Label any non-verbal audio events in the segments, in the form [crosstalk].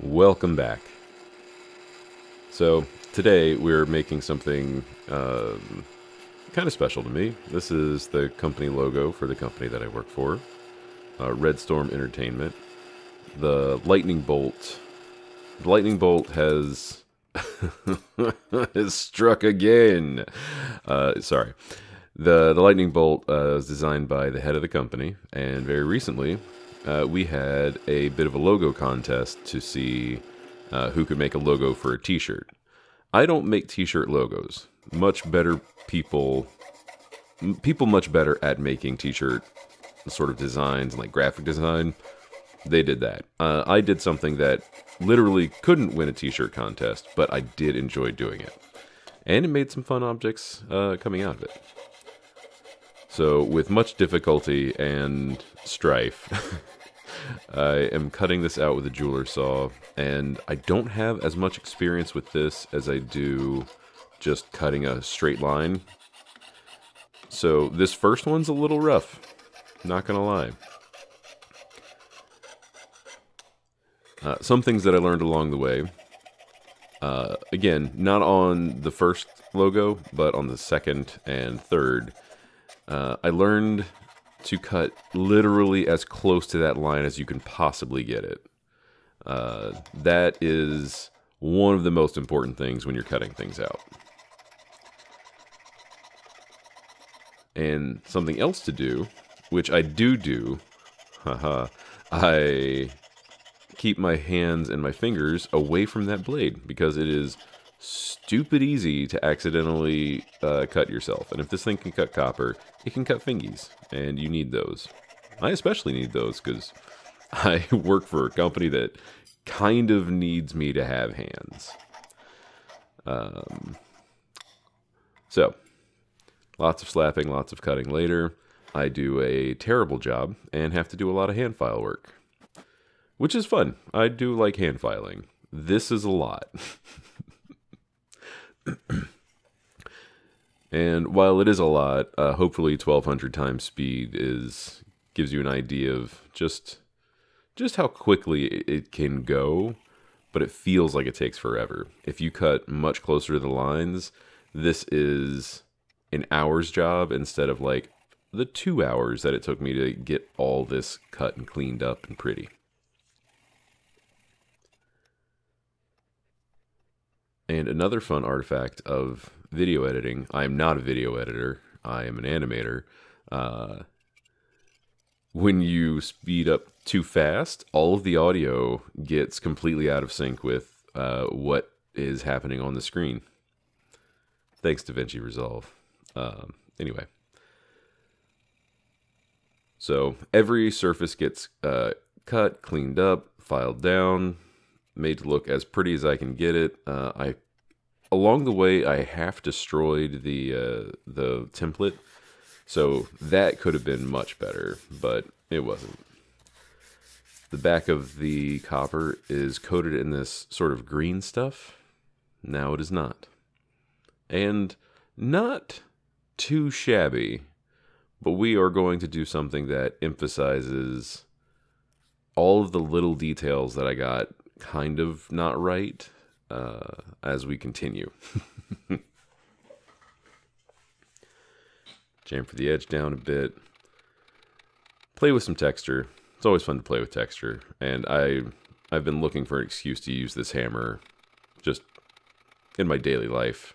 Welcome back. So, today we're making something um, kind of special to me. This is the company logo for the company that I work for, uh, Red Storm Entertainment. The lightning bolt. The lightning bolt has [laughs] has struck again. Uh, sorry. The the lightning bolt uh, was designed by the head of the company, and very recently uh, we had a bit of a logo contest to see uh, who could make a logo for a T-shirt. I don't make T-shirt logos. Much better people, people much better at making T-shirt sort of designs and like graphic design. They did that. Uh, I did something that literally couldn't win a T-shirt contest, but I did enjoy doing it, and it made some fun objects uh, coming out of it. So, with much difficulty and strife, [laughs] I am cutting this out with a jeweler saw, and I don't have as much experience with this as I do just cutting a straight line. So, this first one's a little rough, not gonna lie. Uh, some things that I learned along the way. Uh, again, not on the first logo, but on the second and third. Uh, I learned to cut literally as close to that line as you can possibly get it. Uh, that is one of the most important things when you're cutting things out. And something else to do, which I do do, haha, I keep my hands and my fingers away from that blade because it is stupid easy to accidentally uh, cut yourself. And if this thing can cut copper, it can cut fingies, and you need those. I especially need those because [laughs] I work for a company that kind of needs me to have hands. Um, so, lots of slapping, lots of cutting later. I do a terrible job and have to do a lot of hand file work, which is fun. I do like hand filing. This is a lot. [laughs] [clears throat] and while it is a lot, uh, hopefully 1200 times speed is gives you an idea of just just how quickly it can go, but it feels like it takes forever. If you cut much closer to the lines, this is an hour's job instead of like the two hours that it took me to get all this cut and cleaned up and pretty. And another fun artifact of video editing I am not a video editor, I am an animator. Uh, when you speed up too fast, all of the audio gets completely out of sync with uh, what is happening on the screen. Thanks to DaVinci Resolve. Um, anyway. So every surface gets uh, cut, cleaned up, filed down, made to look as pretty as I can get it. Uh, I along the way I half destroyed the uh, the template, so that could have been much better, but it wasn't. The back of the copper is coated in this sort of green stuff. Now it is not, and not too shabby. But we are going to do something that emphasizes all of the little details that I got kind of not right uh, as we continue. [laughs] Chamfer the edge down a bit. Play with some texture. It's always fun to play with texture, and I I've been looking for an excuse to use this hammer just in my daily life.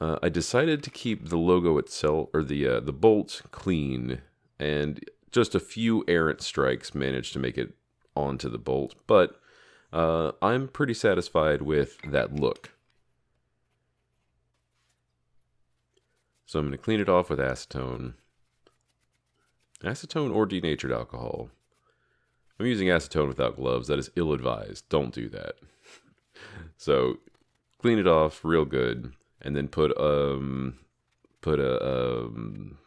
Uh, I decided to keep the logo itself or the uh, the bolt clean, and just a few errant strikes managed to make it onto the bolt, but uh, I'm pretty satisfied with that look. So I'm going to clean it off with acetone. Acetone or denatured alcohol. I'm using acetone without gloves. That is ill advised. Don't do that. [laughs] so clean it off real good, and then put um put a um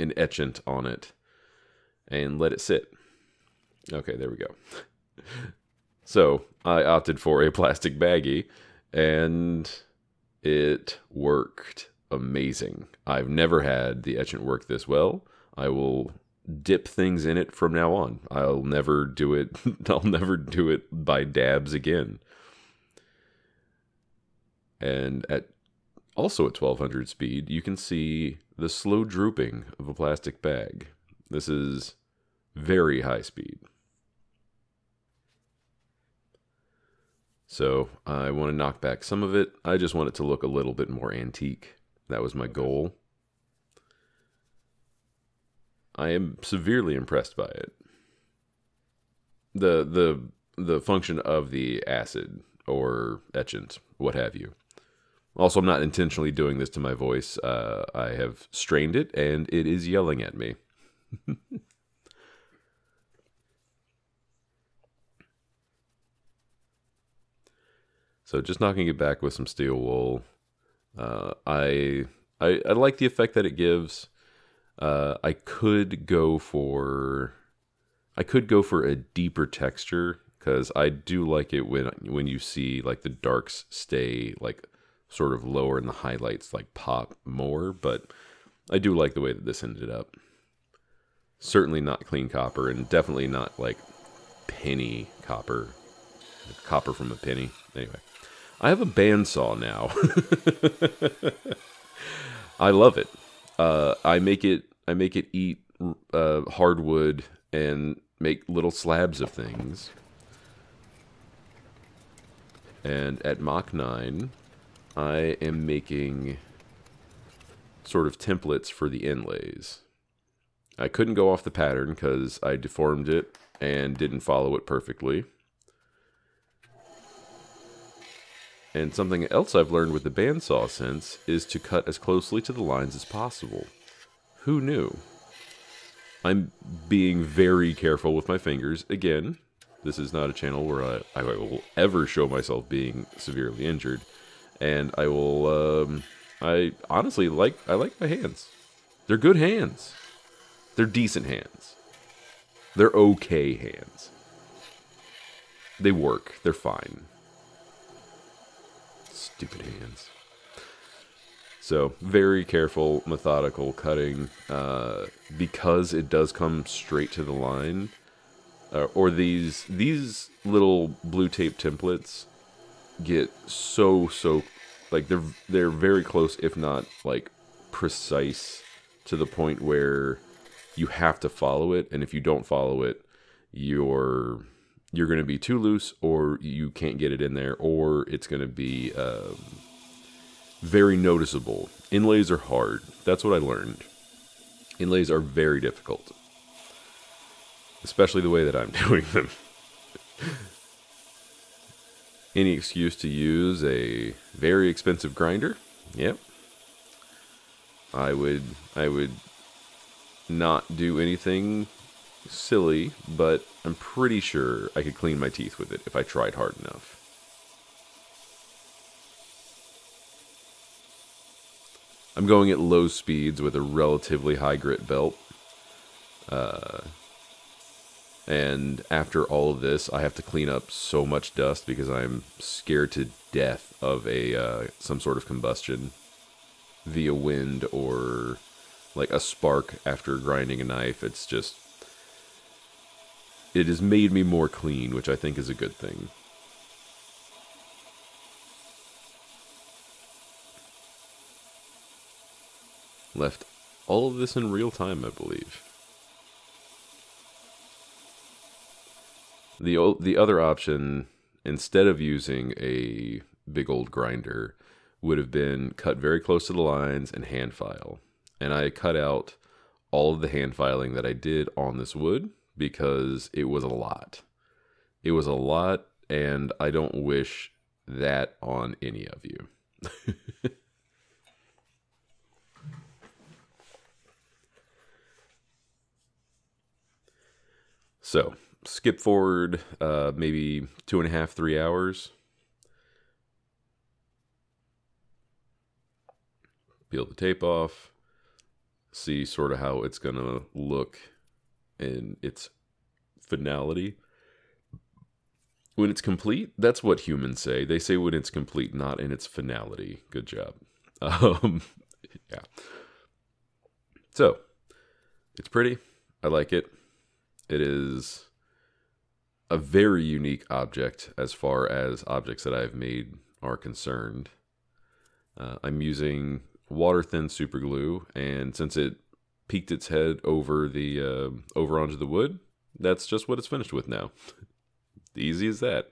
an etchant on it, and let it sit. Okay, there we go. [laughs] so I opted for a plastic baggie, and it worked amazing. I've never had the etchant work this well. I will dip things in it from now on. I'll never do it. [laughs] I'll never do it by dabs again. And at also at 1200 speed, you can see the slow drooping of a plastic bag. This is very high speed. So I want to knock back some of it. I just want it to look a little bit more antique. That was my goal. I am severely impressed by it. The the the function of the acid or etchant, what have you. Also, I'm not intentionally doing this to my voice. Uh, I have strained it, and it is yelling at me. [laughs] so, just knocking it back with some steel wool. Uh, I, I I like the effect that it gives. Uh, I could go for I could go for a deeper texture because I do like it when when you see like the darks stay like sort of lower and the highlights like pop more, but I do like the way that this ended up. Certainly not clean copper and definitely not like penny copper. Copper from a penny. Anyway, I have a bandsaw now. [laughs] I love it. Uh, I make it I make it eat uh, hardwood and make little slabs of things. And at Mach 9, I am making sort of templates for the inlays. I couldn't go off the pattern because I deformed it and didn't follow it perfectly. And something else I've learned with the bandsaw since is to cut as closely to the lines as possible. Who knew? I'm being very careful with my fingers. Again, this is not a channel where I, I will ever show myself being severely injured. And I will, um, I honestly like, I like my hands. They're good hands. They're decent hands. They're okay hands. They work. They're fine. Stupid hands. So very careful, methodical cutting uh, because it does come straight to the line. Uh, or these these little blue tape templates get so so like they're they're very close, if not like precise, to the point where you have to follow it, and if you don't follow it, you're you're going to be too loose, or you can't get it in there, or it's going to be um, very noticeable. Inlays are hard. That's what I learned. Inlays are very difficult, especially the way that I'm [laughs] doing them. Any excuse to use a very expensive grinder? Yep. I would I would not do anything silly, but I'm pretty sure I could clean my teeth with it if I tried hard enough. I'm going at low speeds with a relatively high grit belt. Uh, and after all of this, I have to clean up so much dust because I'm scared to death of a uh, some sort of combustion via wind or like a spark after grinding a knife. It's just it has made me more clean, which I think is a good thing. Left all of this in real time, I believe. The, the other option, instead of using a big old grinder, would have been cut very close to the lines and hand file. And I cut out all of the hand filing that I did on this wood because it was a lot. It was a lot, and I don't wish that on any of you. [laughs] So, skip forward uh, maybe two and a half, three hours. Peel the tape off. See sort of how it's going to look in its finality. When it's complete, that's what humans say. They say when it's complete, not in its finality. Good job. [laughs] Um, yeah. So, it's pretty. I like it. It is a very unique object as far as objects that I've made are concerned. Uh, I'm using water thin super glue, and since it peeked its head over the uh, over onto the wood, that's just what it's finished with now. [laughs] Easy as that.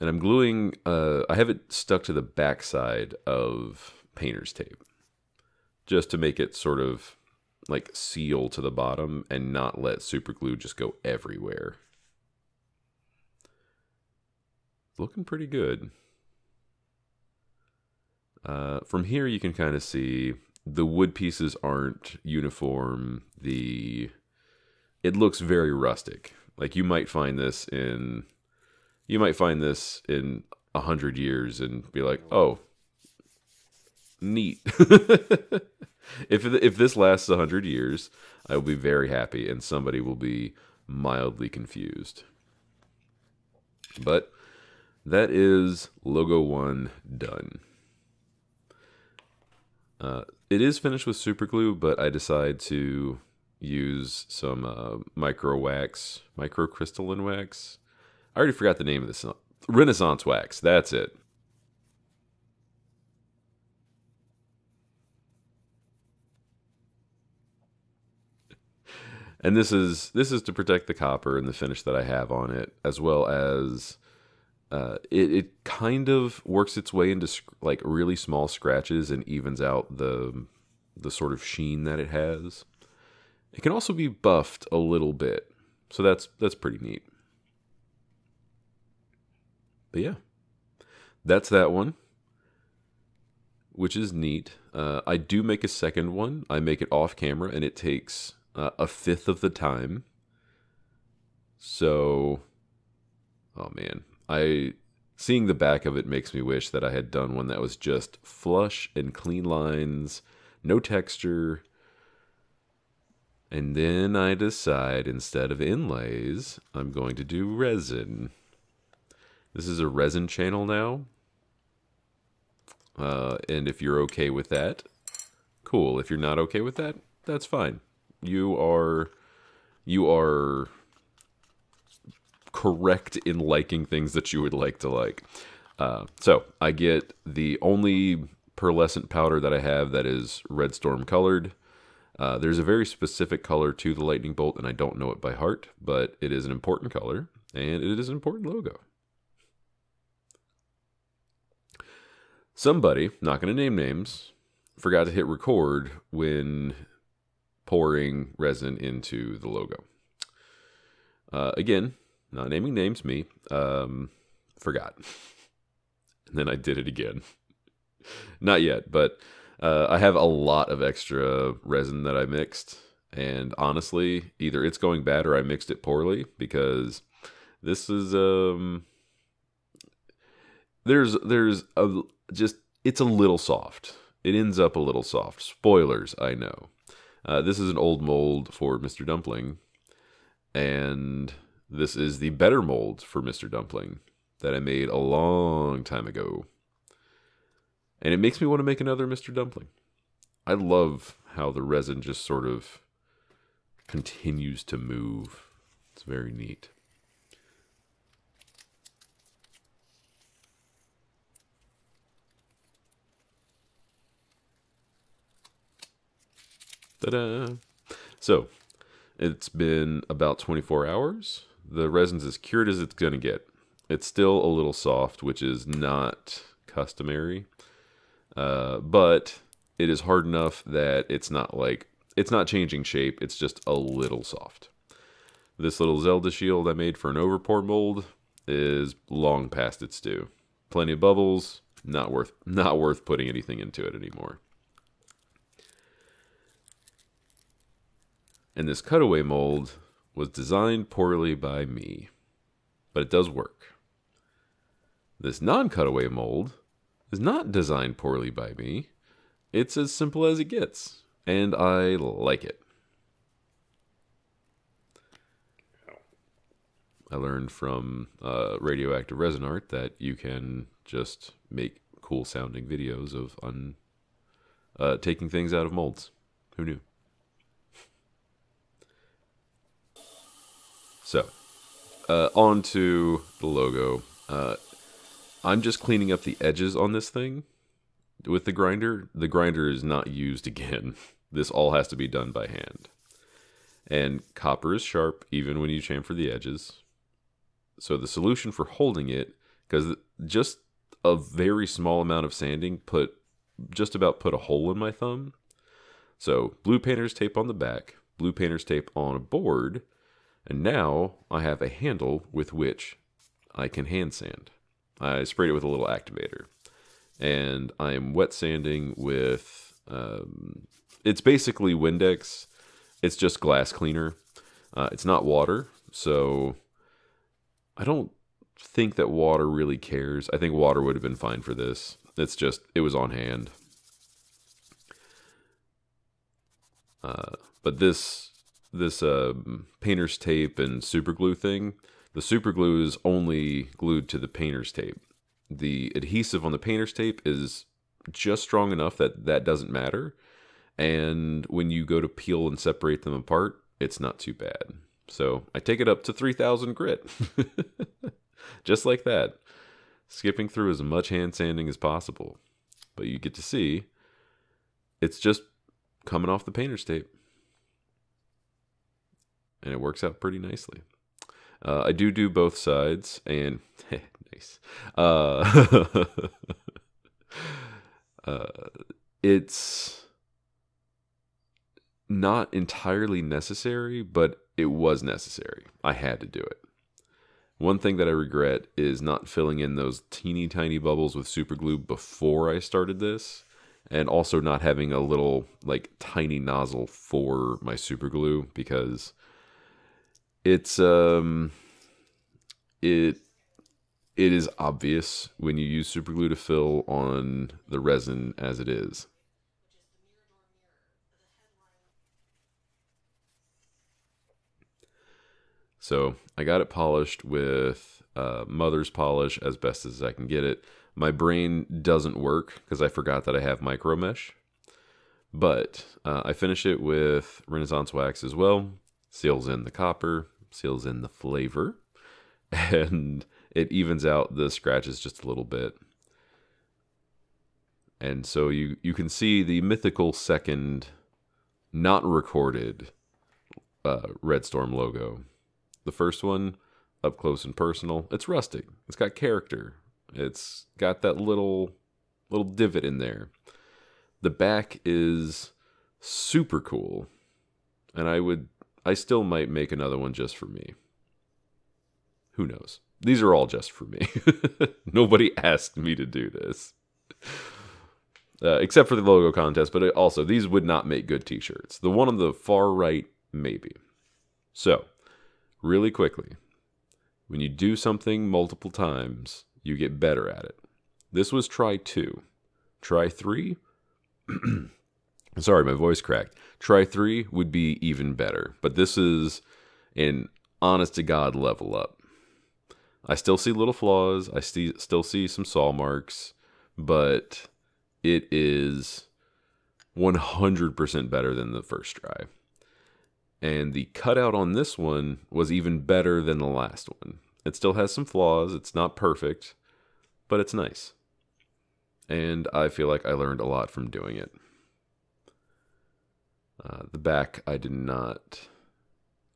And I'm gluing. Uh, I have it stuck to the backside of painter's tape, just to make it sort of like seal to the bottom and not let super glue just go everywhere. Looking pretty good. Uh, from here, you can kind of see the wood pieces aren't uniform. The it looks very rustic. Like you might find this in you might find this in a hundred years and be like, oh, neat. [laughs] if if this lasts a hundred years, I will be very happy, and somebody will be mildly confused. But that is logo one done. Uh, it is finished with super glue, but I decide to use some uh, micro wax, micro crystalline wax. I already forgot the name of this. Renaissance wax. That's it. and this is this is to protect the copper and the finish that I have on it, as well as uh, it, it kind of works its way into sc- like really small scratches and evens out the the sort of sheen that it has. It can also be buffed a little bit, so that's that's pretty neat. But yeah, that's that one, which is neat. Uh, I do make a second one. I make it off camera, and it takes uh, a fifth of the time. So, oh man, I seeing the back of it makes me wish that I had done one that was just flush and clean lines, no texture. And then I decide instead of inlays, I'm going to do resin. This is a resin channel now. Uh, and if you're okay with that, cool. If you're not okay with that, that's fine you are you are correct in liking things that you would like to like. Uh, so I get the only pearlescent powder that I have that is red storm colored. Uh, there's a very specific color to the lightning bolt, and I don't know it by heart, but it is an important color and it is an important logo. Somebody, not going to name names, forgot to hit record when pouring resin into the logo. Uh, again, not naming names, me, um, forgot. and then I did it again. [laughs] not yet, but uh, I have a lot of extra resin that I mixed. And honestly, either it's going bad or I mixed it poorly because this is um there's there's a just it's a little soft. It ends up a little soft. Spoilers, I know. Uh, this is an old mold for Mr. Dumpling, and this is the better mold for Mr. Dumpling that I made a long time ago. And it makes me want to make another Mr. Dumpling. I love how the resin just sort of continues to move. It's very neat. Ta-da! So, it's been about 24 hours. The resin's as cured as it's going to get. It's still a little soft, which is not customary. Uh, but it is hard enough that it's not like, it's not changing shape. It's just a little soft. This little Zelda shield I made for an overpour mold is long past its due. Plenty of bubbles, not worth not worth putting anything into it anymore. And this cutaway mold was designed poorly by me, but it does work. This non cutaway mold is not designed poorly by me. It's as simple as it gets, and I like it. I learned from uh, Radioactive Resin Art that you can just make cool sounding videos of un, uh, taking things out of molds. Who knew? So, uh, on to the logo. Uh, I'm just cleaning up the edges on this thing with the grinder. The grinder is not used [laughs] again. This all has to be done by hand. And copper is sharp even when you chamfer the edges. So the solution for holding it, because just a very small amount of sanding put just about put a hole in my thumb. So blue painter's tape on the back, blue painter's tape on a board, and now I have a handle with which I can hand sand. I sprayed it with a little activator. And I am wet sanding with, um, it's basically Windex. It's just glass cleaner. Uh, it's not water. So I don't think that water really cares. I think water would have been fine for this. It's just, it was on hand. Uh, but this, this uh, painter's tape and super glue thing, the super glue is only glued to the painter's tape. The adhesive on the painter's tape is just strong enough that that doesn't matter. And when you go to peel and separate them apart, it's not too bad. So I take it up to 3000 grit. [laughs] just like that. Skipping through as much hand sanding as possible. But you get to see it's just coming off the painter's tape. And it works out pretty nicely. Uh, I do do both sides, and [laughs] nice. Uh, [laughs] uh, it's not entirely necessary, but it was necessary. I had to do it. One thing that I regret is not filling in those teeny tiny bubbles with super glue before I started this, and also not having a little like tiny nozzle for my super glue because it's um it it is obvious when you use super glue to fill on the resin as it is. So I got it polished with uh, mother's polish as best as I can get it. My brain doesn't work because I forgot that I have micro mesh. But uh, I finish it with Renaissance wax as well. Seals in the copper, seals in the flavor, [laughs] and it evens out the scratches just a little bit. And so you, you can see the mythical second, not recorded uh, Red Storm logo the first one, up close and personal, it's rustic. It's got character. It's got that little little divot in there. The back is super cool. And I would I still might make another one just for me. Who knows? These are all just for me. [laughs] Nobody asked me to do this. Uh, except for the logo contest, but also these would not make good t-shirts. The one on the far right, maybe. So, really quickly. When you do something multiple times, you get better at it. This was try two. Try three. [clears throat] Sorry, my voice cracked. Try three would be even better, but this is an honest to God level up. I still see little flaws. I see, still see some saw marks, but it is 100% better than the first try. And the cutout on this one was even better than the last one. It still has some flaws, it's not perfect, but it's nice. And I feel like I learned a lot from doing it. Uh, the back, I did not.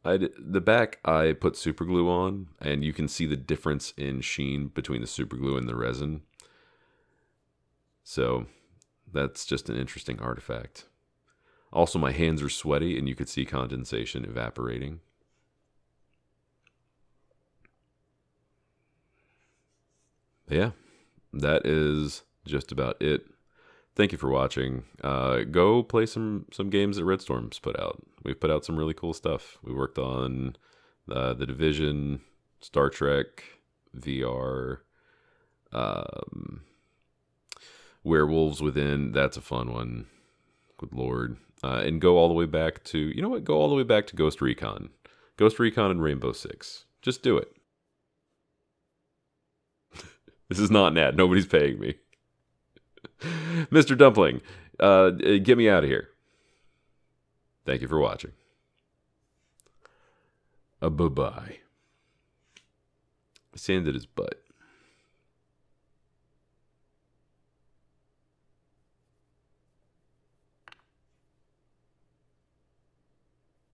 I did, the back I put super glue on, and you can see the difference in sheen between the super glue and the resin. So that's just an interesting artifact. Also, my hands are sweaty and you could see condensation evaporating. yeah, that is just about it. Thank you for watching. Uh, go play some some games that Red Storm's put out. We've put out some really cool stuff. We worked on uh, the Division, Star Trek, VR, um, Werewolves Within. That's a fun one. Good lord uh, and go all the way back to you know what? Go all the way back to Ghost Recon, Ghost Recon and Rainbow Six. Just do it. [laughs] this is not an ad. Nobody's paying me. [laughs] Mr. Dumpling, uh, get me out of here. Thank you for watching. a bye bye. Sanded his butt.